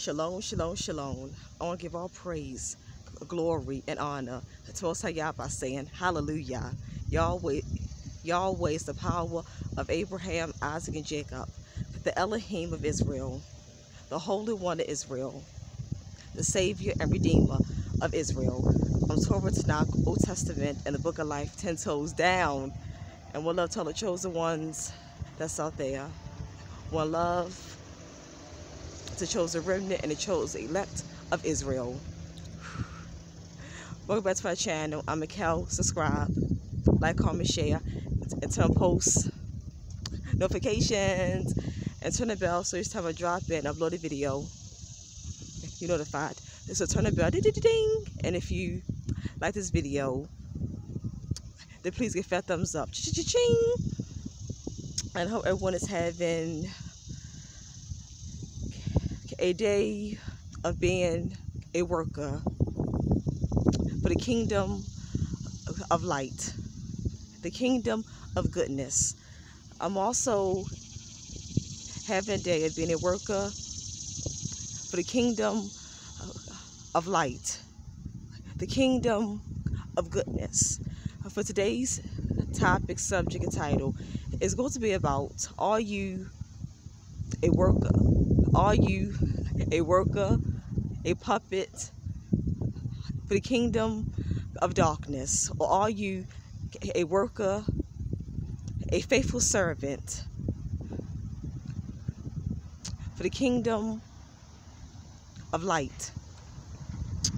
Shalom, shalom, shalom. I want to give all praise, glory, and honor to Most High Yah by saying, Hallelujah. Yahweh, Yahweh is the power of Abraham, Isaac, and Jacob, the Elohim of Israel, the Holy One of Israel, the Savior and Redeemer of Israel. From Torah Tanakh, Old Testament, and the Book of Life, ten toes down. And one love to all the chosen ones that's out there. One love the chosen remnant and it chose the elect of Israel. Welcome back to my channel. I'm Michal. Subscribe, like, comment, share, and turn on post notifications and turn the bell so each time I drop in, upload a video, you're notified. So turn the bell, ding, ding, ding. And if you like this video, then please give that thumbs up. Ch-ch-ching. And I hope everyone is having a day of being a worker for the kingdom of light, the kingdom of goodness. I'm also having a day of being a worker for the kingdom of light, the kingdom of goodness. For today's topic, subject, and title is going to be about Are you a worker? Are you a worker, a puppet for the kingdom of darkness? Or are you a worker, a faithful servant for the kingdom of light?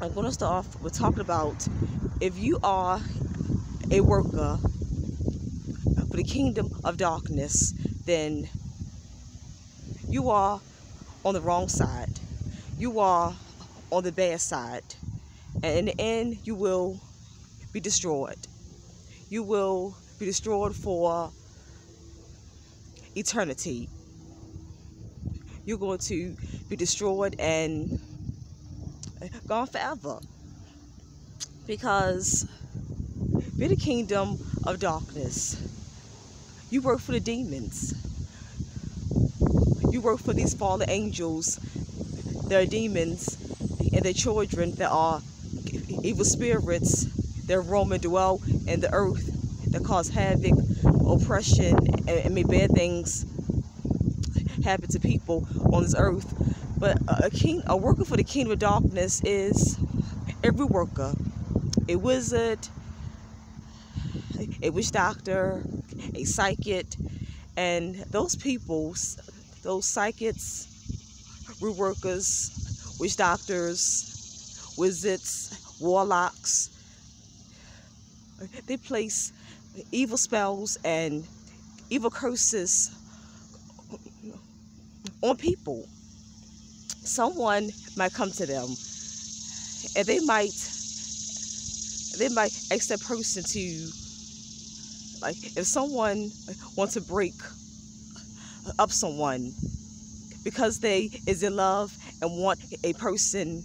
I'm going to start off with talking about if you are a worker for the kingdom of darkness, then you are on the wrong side. You are on the bad side. And in the end, you will be destroyed. You will be destroyed for eternity. You're going to be destroyed and gone forever. Because be the kingdom of darkness. You work for the demons. Work for these fallen angels. There are demons and their children that are evil spirits that roam and dwell in the earth that cause havoc, oppression, and, and make bad things happen to people on this earth. But a king, a worker for the kingdom of darkness is every worker, a wizard, a witch doctor, a psychic, and those people those psychics, root workers, witch doctors, wizards, warlocks. They place evil spells and evil curses on people. Someone might come to them and they might they might ask that person to like if someone wants to break up someone because they is in love and want a person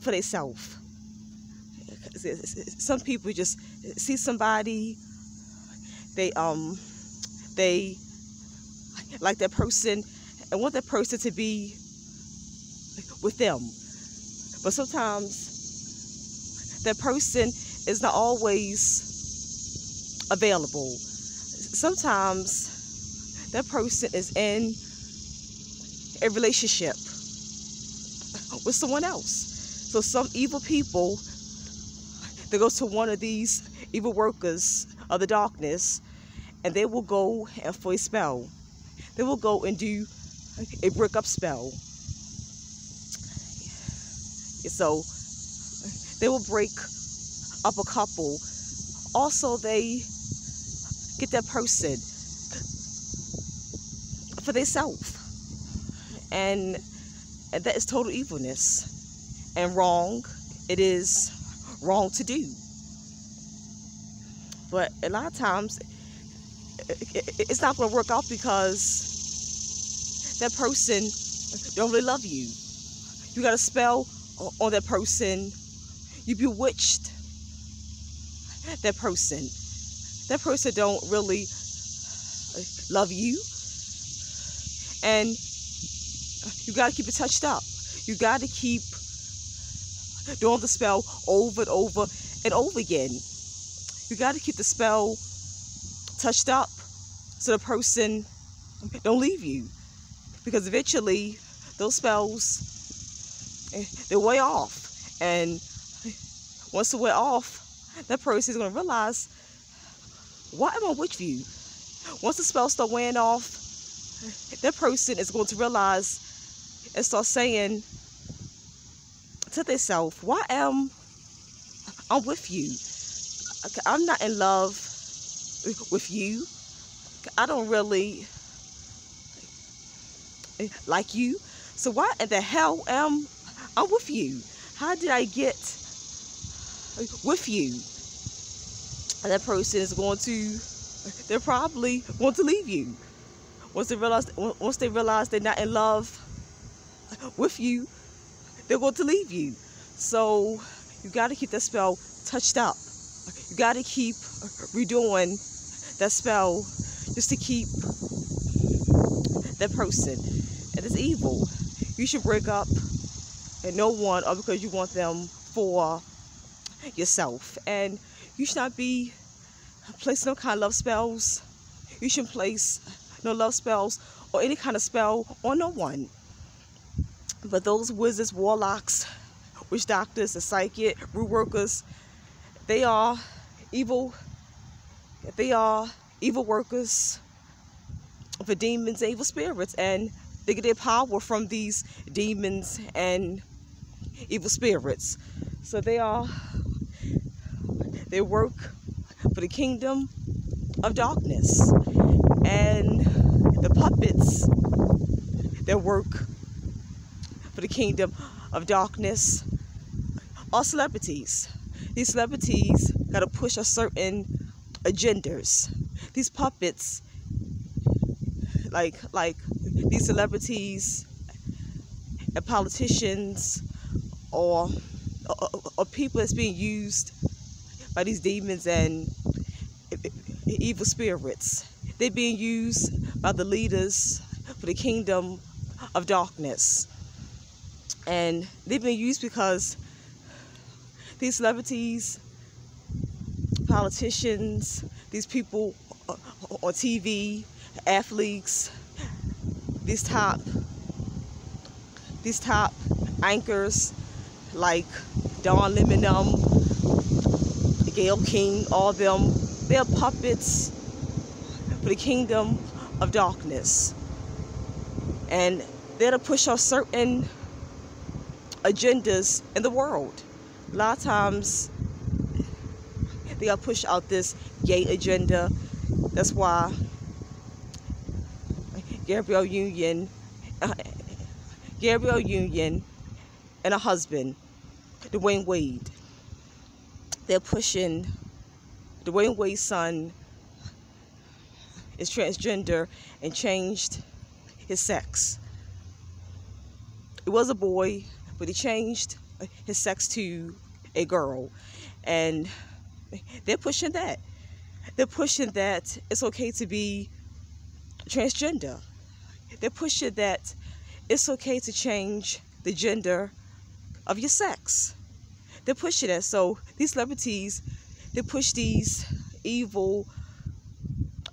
for themselves. Some people just see somebody, they um, they like that person and want that person to be with them. But sometimes that person is not always available sometimes that person is in a relationship with someone else. So some evil people that goes to one of these evil workers of the darkness and they will go and for a spell. They will go and do a break up spell. So they will break up a couple. Also, they get that person for themselves. And, that is total evilness and wrong. It is wrong to do. But a lot of times, it's not going to work out because that person don't really love you. You got a spell on that person. You bewitched that person that person don't really love you and you got to keep it touched up. You got to keep doing the spell over and over and over again. You got to keep the spell touched up so the person don't leave you. Because eventually those spells, eh, they wear off. And once they wear off, that person is going to realize, why am I with you? Once the spell start wearing off, that person is going to realize and start saying to themselves, why am I with you? I'm not in love with you. I don't really like you. So why in the hell am I with you? How did I get with you? That person is going to, they're probably going to leave you. Once they realize, once they realize they're not in love with you, they're going to leave you. So you got to keep that spell touched up. You got to keep redoing that spell just to keep that person. And it's evil. You should break up and no one or because you want them for yourself. And you should not be placing no kind of love spells. You shouldn't place no love spells or any kind of spell on no one. But those wizards, warlocks, witch doctors, the psychic, root workers, they are evil. They are evil workers for demons and evil spirits. And they get their power from these demons and evil spirits. So they are, they work for the kingdom of darkness. And the puppets that work for the kingdom of darkness are celebrities. These celebrities got to push a certain agendas. These puppets, like like these celebrities and politicians or, or, or people that's being used by these demons and evil spirits. They're being used by the leaders for the kingdom of darkness. And they've been used because these celebrities, politicians, these people on TV, athletes, these top these top anchors like Don Lemon, um, Gayle King, all them, they're puppets for the kingdom of darkness. And they're to push off certain agendas in the world. A lot of times they got push out this gay agenda. That's why Gabrielle Union, uh, Gabrielle Union and her husband, Dwyane Wade, they're pushing Dwyane Wade's son is transgender and changed his sex. It was a boy, but he changed his sex to a girl. And they're pushing that. They're pushing that it's okay to be transgender. They're pushing that it's okay to change the gender of your sex. They're pushing it. So these celebrities, they push these evil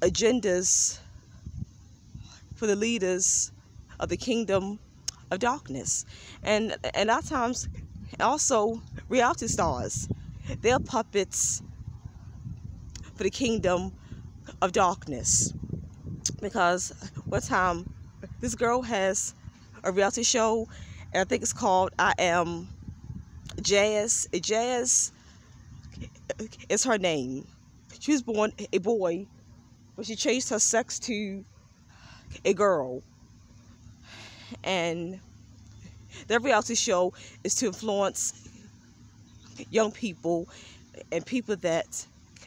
agendas for the leaders of the kingdom of darkness. And and at times also reality stars. They're puppets for the kingdom of darkness. Because one time this girl has a reality show and I think it's called I Am Jazz. Jazz is her name. She was born a boy, but she changed her sex to a girl. And their reality show is to influence young people and people that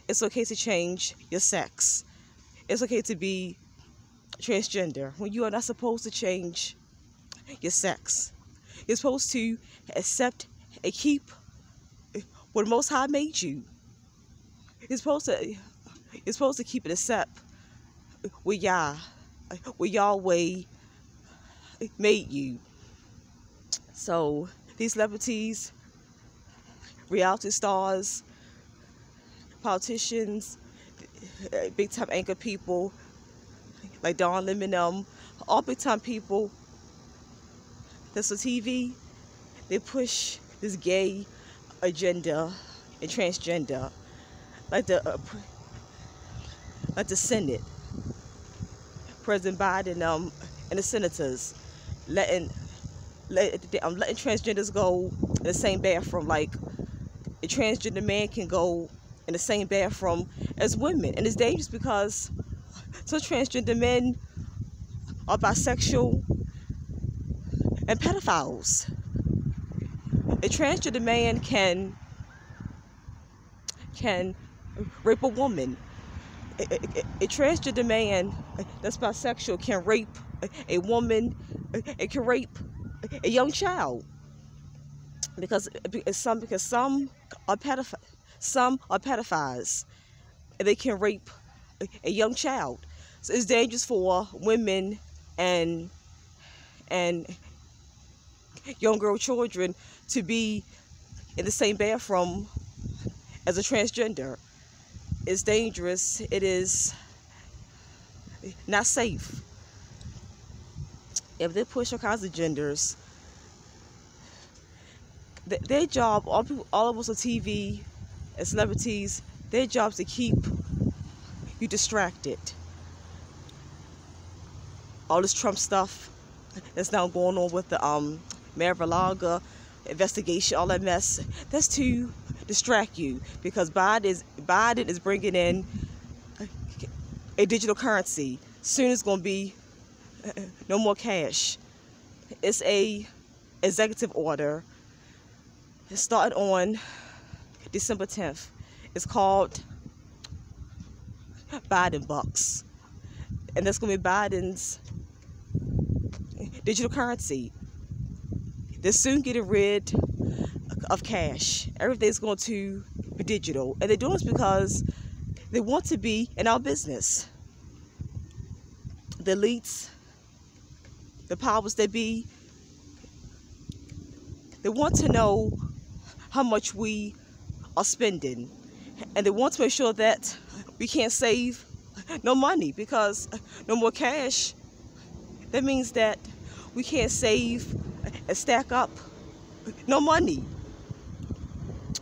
it's okay to change your sex. It's okay to be transgender when you are not supposed to change your sex. You're supposed to accept and keep what Most High made you. You're supposed to you're supposed to keep it accept with Yah, with Yahweh made you. So these celebrities, reality stars, politicians, big time anchor people like Don Lemon, all big time people that's on TV, they push this gay agenda and transgender, like the uh, like the Senate, President Biden, um, and the senators letting let, I'm letting transgenders go in the same bathroom. Like a transgender man can go in the same bathroom as women, and it's dangerous because some transgender men are bisexual and pedophiles. A transgender man can can rape a woman. A, a, a transgender man uh, that's bisexual can rape a, woman. Uh, it can rape a young child because uh, some because some are pedophiles. Some are pedophiles. They can rape a young child. So it's dangerous for women and and young girl children to be in the same bathroom as a transgender. It's dangerous. It is not safe. If they push all kinds of genders, their job, all people, all of us on TV and celebrities, their job is to keep you distracted. All this Trump stuff that's now going on with the um, Mar-a-Lago investigation, all that mess. That's to distract you because Biden is Biden is bringing in a digital currency. Soon it's going to be uh, no more cash. It's a executive order. It started on December 10th. It's called Biden Bucks. And that's going to be Biden's digital currency. They're soon getting rid of cash. Everything's going to be digital. And they're doing this because they want to be in our business. The elites, the powers that be, they want to know how much we are spending. And they want to make sure that we can't save no money because no more cash. That means that we can't save and stack up. No money.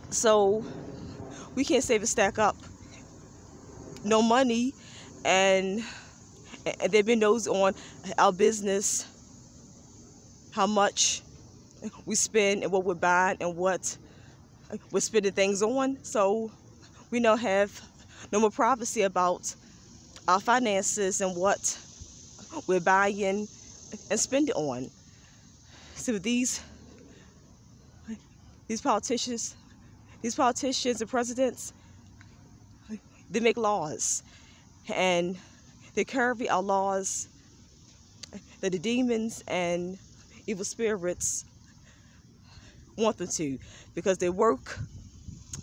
So we can't save and stack up. No money. And, and they've been those on our business. How much we spend and what we're buying and what we're spending things on. So we now have no more privacy about our finances and what we're buying and spending on so these these politicians, these politicians and presidents, they make laws, and they carry out laws that the demons and evil spirits want them to, because they work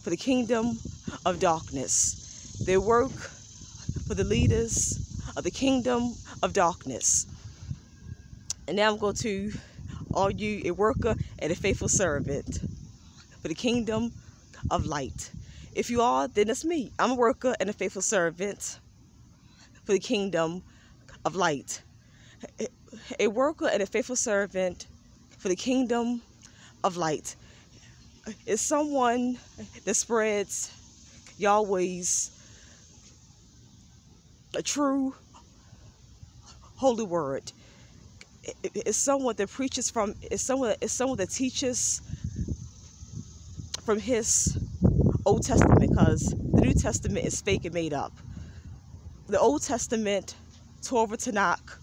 for the kingdom of darkness. They work for the leaders of the kingdom of darkness. And now I'm going to are you a worker and a faithful servant for the kingdom of light? If you are, then it's me. I'm a worker and a faithful servant for the kingdom of light. A worker and a faithful servant for the kingdom of light is someone that spreads Yahweh's a true holy word is someone that preaches from is someone is someone that teaches from his Old Testament because the New Testament is fake and made up. The Old Testament, Torah Tanakh,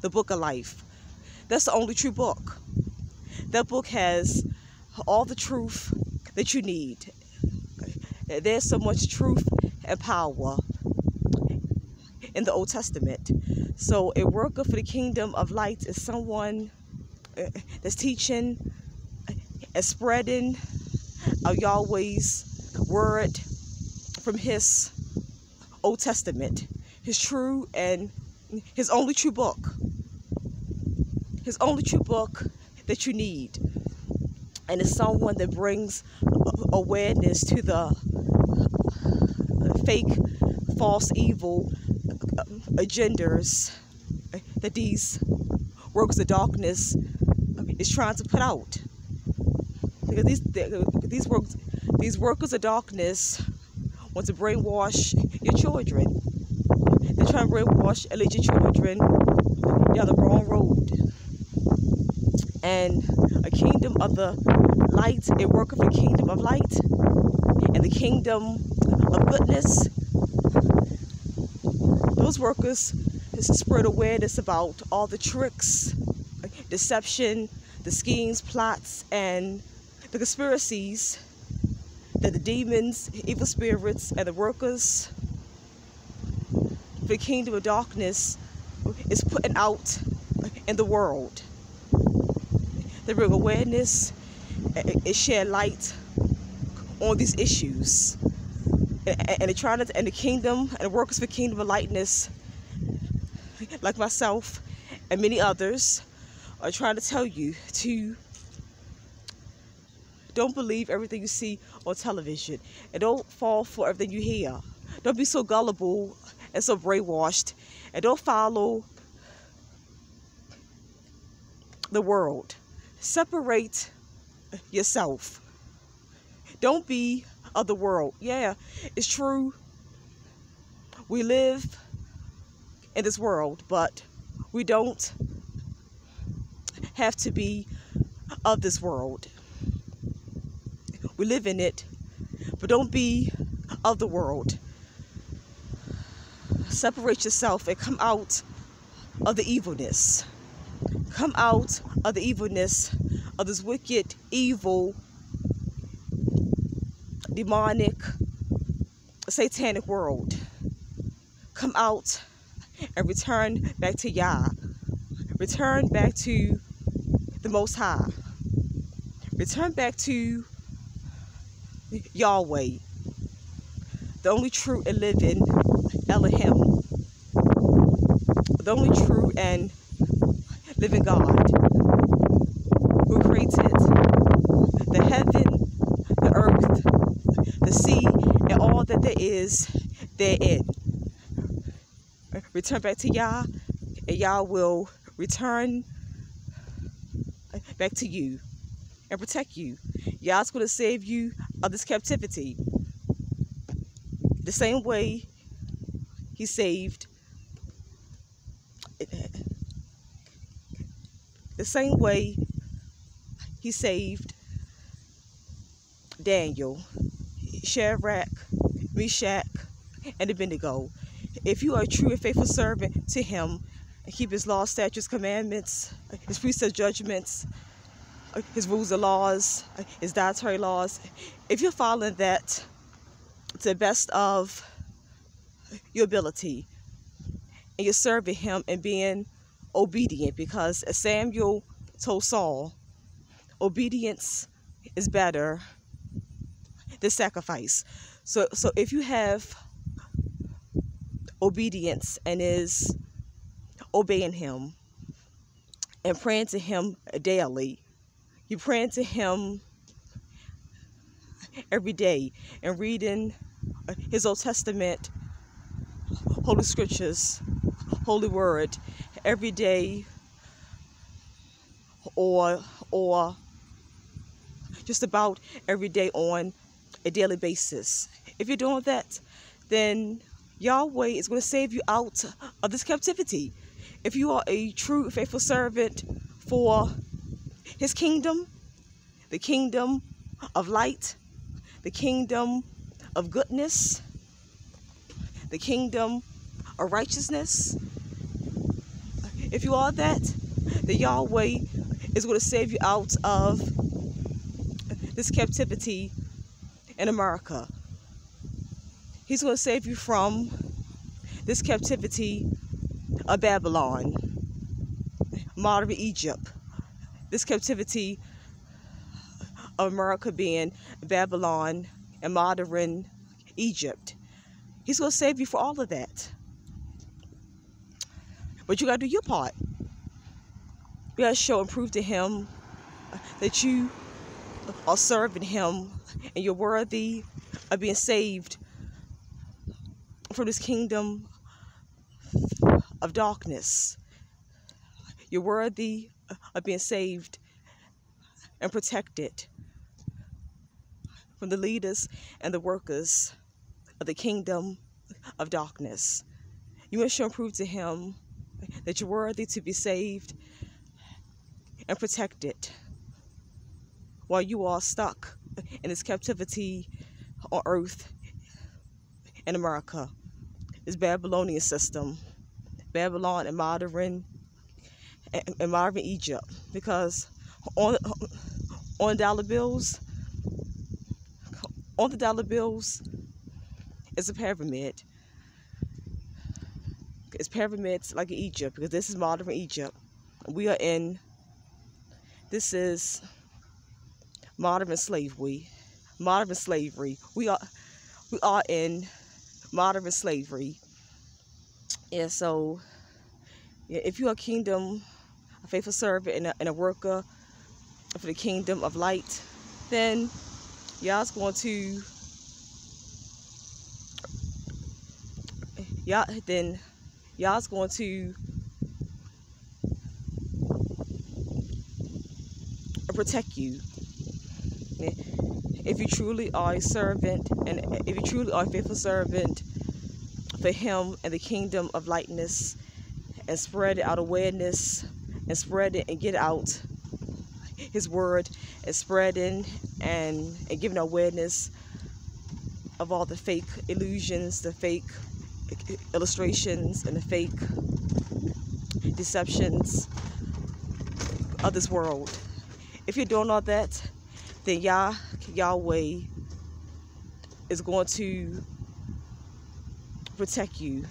the Book of Life. That's the only true book. That book has all the truth that you need. There's so much truth and power in the Old Testament. So a worker for the kingdom of light is someone uh, that's teaching and spreading of Yahweh's word from his Old Testament, his true and his only true book. his only true book that you need. And it's someone that brings awareness to the fake, false, evil agendas eh, that these workers of darkness is trying to put out. Because these these workers these workers of darkness want to brainwash your children. They're trying to brainwash and lead your children down the wrong road. And a kingdom of the light, a work of the kingdom of light, and the kingdom of goodness. Those workers is to spread awareness about all the tricks, deception, the schemes, plots, and the conspiracies that the demons, evil spirits, and the workers the kingdom of darkness is putting out in the world. They bring awareness and share light on these issues. And, and, trying to, and the kingdom and the workers for kingdom of lightness, like myself and many others, are trying to tell you to don't believe everything you see on television and don't fall for everything you hear. Don't be so gullible and so brainwashed and don't follow the world. Separate yourself. Don't be of the world. Yeah, it's true. We live in this world, but we don't have to be of this world. We live in it, but don't be of the world. Separate yourself and come out of the evilness. Come out of the evilness of this wicked, evil, demonic, satanic world. Come out and return back to Yah. Return back to the Most High. Return back to Yahweh, the only true and living Elohim, the only true and living God who created the heaven, the earth, the sea, and all that there is therein. Return back to Yah, and Yah will return back to you and protect you. Yah's going to save you of this captivity. The same way he saved the same way he saved Daniel, Shadrach, Meshach, and Abednego. If you are a true and faithful servant to him and keep his law, statutes, commandments, his precepts, judgments, his rules and laws, his dietary laws, if you're following that to the best of your ability and you're serving him and being obedient because as Samuel told Saul, obedience is better than sacrifice. So so if you have obedience and is obeying him and praying to him daily you're praying to Him every day and reading uh, His Old Testament, Holy Scriptures, Holy Word every day, or or just about every day on a daily basis. If you're doing that, then Yahweh is going to save you out of this captivity. If you are a true, faithful servant for his kingdom, the kingdom of light, the kingdom of goodness, the kingdom of righteousness. If you are that, the Yahweh is going to save you out of this captivity in America. He's going to save you from this captivity of Babylon, modern Egypt, this captivity of America being Babylon and modern Egypt. He's going to save you for all of that. But you got to do your part. We gotta show and prove to Him that you are serving Him and you're worthy of being saved from this kingdom of darkness. You're worthy of being saved and protected from the leaders and the workers of the kingdom of darkness. You must show and prove to him that you're worthy to be saved and protected while you are stuck in this captivity on earth in America, this Babylonian system, Babylon and modern and modern Egypt, because on on dollar bills, on the dollar bills, is a pyramid. It's pyramids like in Egypt because this is modern Egypt. We are in. This is modern slavery. Modern slavery. We are. We are in modern slavery. Yeah. So, if you are a kingdom, a faithful servant, and a, and a worker for the kingdom of light, then Yah's going to Yah then Yah's going to protect you if you truly are a servant and if you truly are a faithful servant for him and the kingdom of lightness and spread out awareness and spread it and get out his word and spreading and, and giving awareness of all the fake illusions, the fake illustrations, and the fake deceptions of this world. If you're doing all that, then Yah, Yahweh is going to protect you.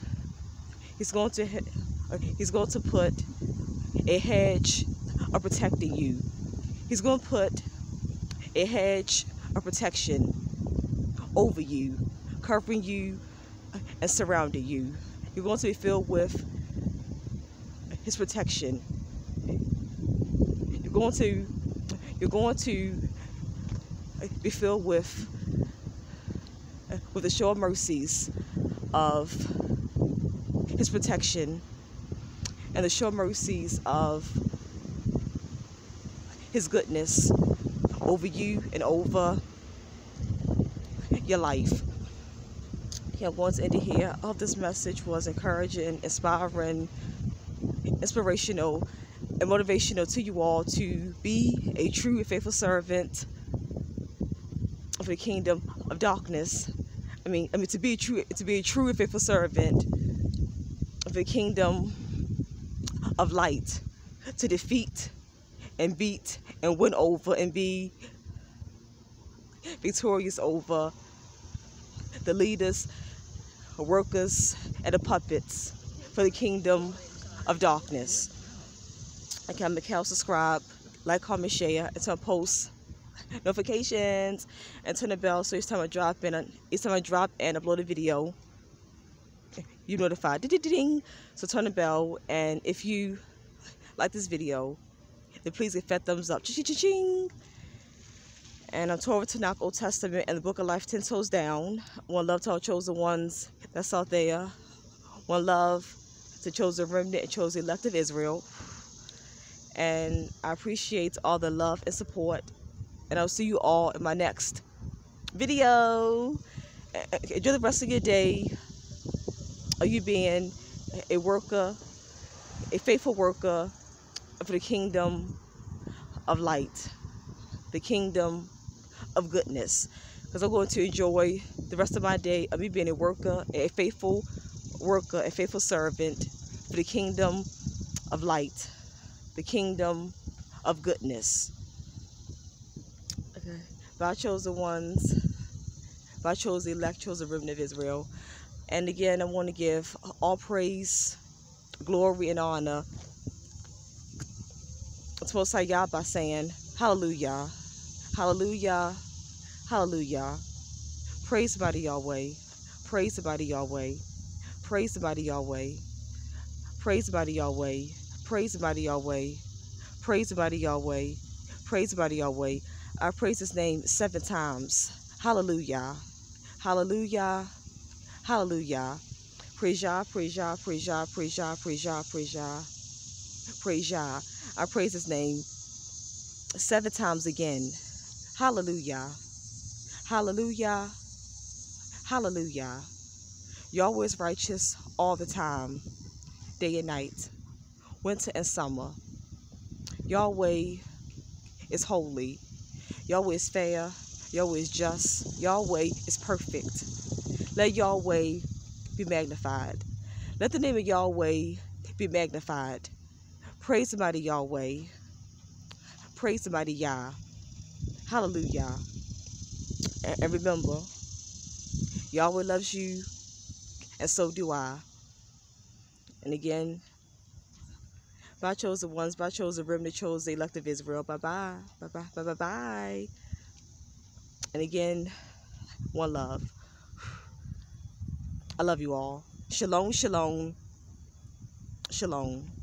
He's going to he's going to put a hedge of protecting you He's going to put a hedge of protection over you, covering you uh, and surrounding you. You're going to be filled with his protection. You're going to you're going to uh, be filled with uh, with the sure mercies of his protection and the sure mercies of his goodness over you and over your life. Yeah, once into here, I hope this message was encouraging, inspiring, inspirational, and motivational to you all to be a true and faithful servant of the kingdom of darkness. I mean, I mean to be true to be a true faithful servant of the kingdom of light, to defeat and beat and win over and be victorious over the leaders, workers, and the puppets for the kingdom of darkness. Okay, I'm Michal. Subscribe, like, comment, share, and turn post notifications and turn the bell so each time I drop in, each time I drop and upload a video, you notified. Ding, ding, ding. So turn the bell, and if you like this video, then please give that thumbs up. Ching, ching, ching. And I'm Torah Tanakh, Old Testament, and the Book of Life, 10 toes down. One love to our chosen ones that's out there. One love to chosen remnant and chosen elect of Israel. And I appreciate all the love and support. And I'll see you all in my next video. Enjoy the rest of your day. Are you being a worker, a faithful worker, for the kingdom of light, the kingdom of goodness. Because I'm going to enjoy the rest of my day of me being a worker, a faithful worker, a faithful servant for the kingdom of light, the kingdom of goodness. Okay. By chosen ones, by chosen elect, chosen remnant of Israel. And again, I want to give all praise, glory, and honor to Most High Yah by saying, Hallelujah, Hallelujah, Hallelujah. Praise the mighty Yahweh, praise the mighty Yahweh, praise the mighty Yahweh, praise the mighty Yahweh, praise the mighty Yahweh, Praise the mighty Yahweh. Praise the mighty Yahweh. I praise his name seven times. Hallelujah. Hallelujah. Hallelujah. Praise Yah, praise Yah, praise Yah, praise Yah, praise Yah, praise Yah. Praise Yah. I praise his name seven times again. Hallelujah. Hallelujah. Hallelujah. Yahweh is righteous all the time, day and night, winter and summer. Yahweh is holy. Yahweh is fair. Yahweh is just. Yahweh is perfect. Let Yahweh be magnified. Let the name of Yahweh be magnified. Praise the mighty Yahweh. Praise the mighty Yah. Hallelujah. And remember, Yahweh loves you, and so do I. And again, by chosen ones, by chosen remnant, chose the elect of Israel. Bye bye. Bye bye. Bye bye bye. And again, one love. I love you all. Shalom, shalom, shalom.